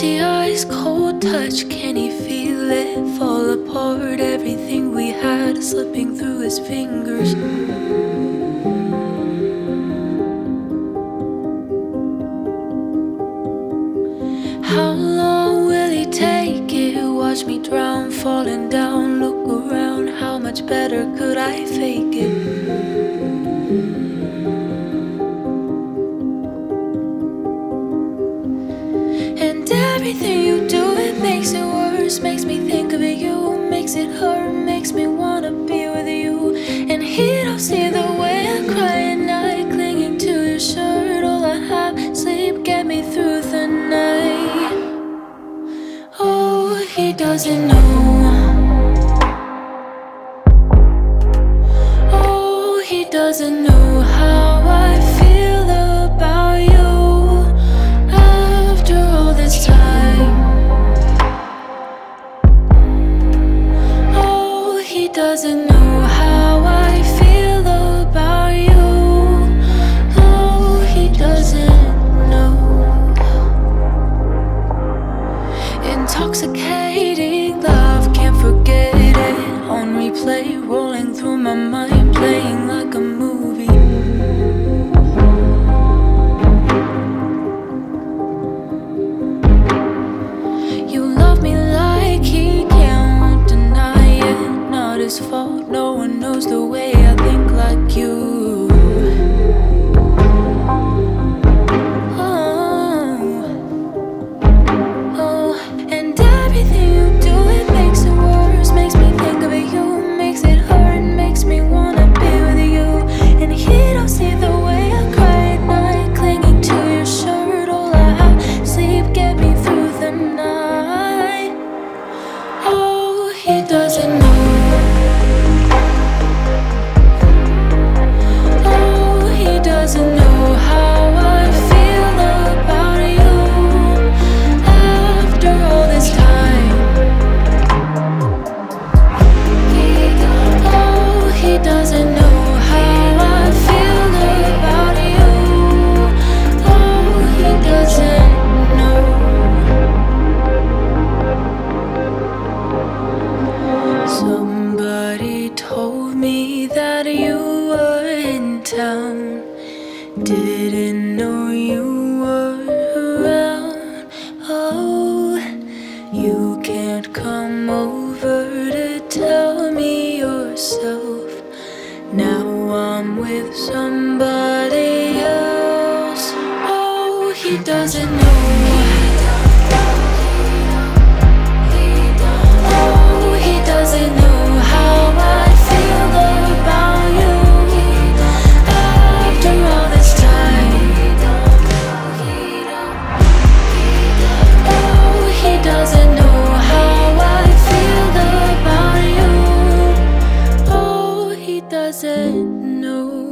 his cold touch, can he feel it fall apart? Everything we had slipping through his fingers. How long will he take it? Watch me drown, falling down. Look around, how much better could I fake it? Everything you do, it makes it worse. Makes me think of you, makes it hurt, makes me wanna be with you. And he don't see the way I cry at night, clinging to your shirt. All I have, sleep, get me through the night. Oh, he doesn't know. Intoxicating love, can't forget it. On replay, rolling through my mind, playing like Fault, no one knows the way Didn't know you were around. Oh, you can't come over to tell me yourself. Now I'm with somebody else. Oh, he doesn't know. doesn't know.